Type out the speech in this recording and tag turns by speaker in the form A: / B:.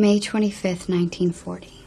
A: May 25th, 1940.